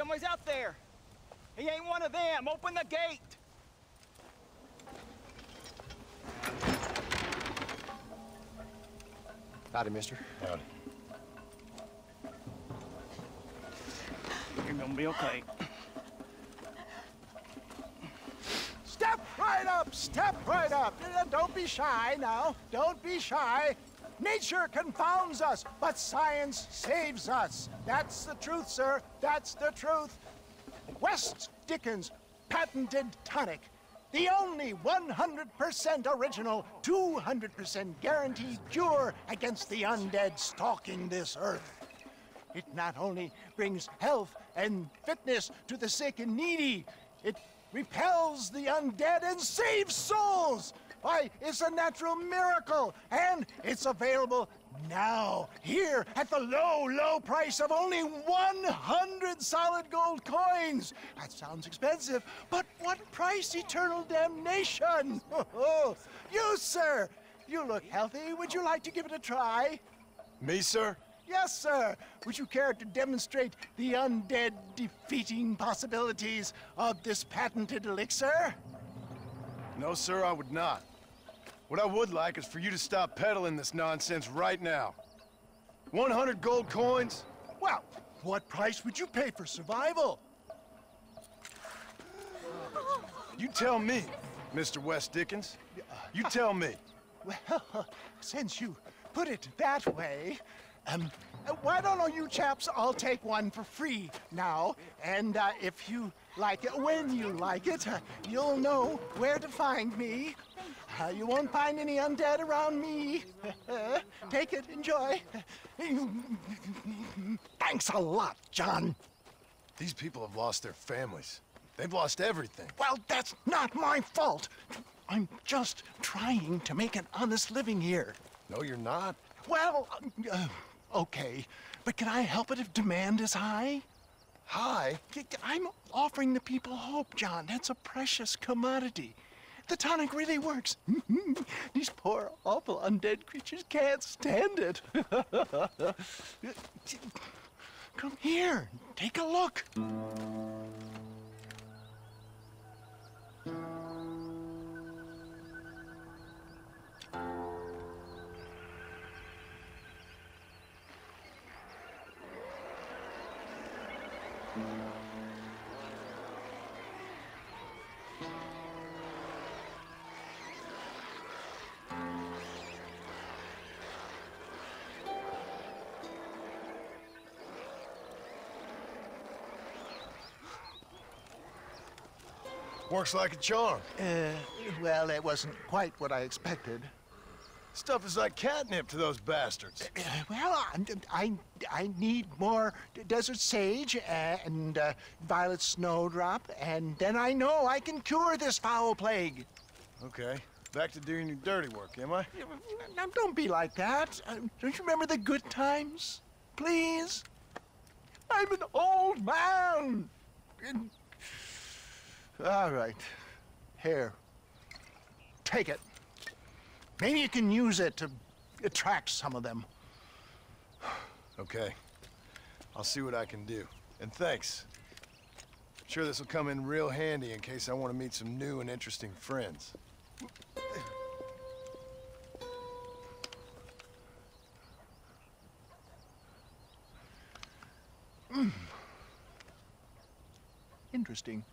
Somebody's out there. He ain't one of them. Open the gate. Howdy, mister. Howdy. You're gonna be okay. Step right up, step right up. Don't be shy now. Don't be shy. Nature confounds us, but science saves us. That's the truth, sir. That's the truth. West Dickens patented tonic. The only 100% original, 200% guaranteed cure against the undead stalking this earth. It not only brings health and fitness to the sick and needy, it repels the undead and saves souls. Why, it's a natural miracle, and it's available now, here, at the low, low price of only 100 solid gold coins. That sounds expensive, but what price eternal damnation? you, sir, you look healthy. Would you like to give it a try? Me, sir? Yes, sir. Would you care to demonstrate the undead defeating possibilities of this patented elixir? No, sir, I would not. What I would like is for you to stop peddling this nonsense right now. 100 gold coins? Well, what price would you pay for survival? You tell me, Mr. West Dickens. You tell me. Well, since you put it that way, um, why don't all you chaps all take one for free now? And uh, if you like it, when you like it, uh, you'll know where to find me. Uh, you won't find any undead around me. take it, enjoy. Thanks a lot, John. These people have lost their families. They've lost everything. Well, that's not my fault. I'm just trying to make an honest living here. No, you're not. Well, uh, okay, but can I help it if demand is high? High? I'm offering the people hope, John. That's a precious commodity. The tonic really works. These poor, awful undead creatures can't stand it. Come here, take a look. Works like a charm. Uh, well, it wasn't quite what I expected. Stuff is like catnip to those bastards. Uh, well, I, I, I need more desert sage and uh, violet snowdrop, and then I know I can cure this foul plague. Okay. Back to doing your dirty work, am I? Now, don't be like that. Uh, don't you remember the good times? Please? I'm an old man. All right. Here. Take it. Maybe you can use it to attract some of them. Okay. I'll see what I can do. And thanks. I'm sure this will come in real handy in case I want to meet some new and interesting friends. Hmm. Interesting.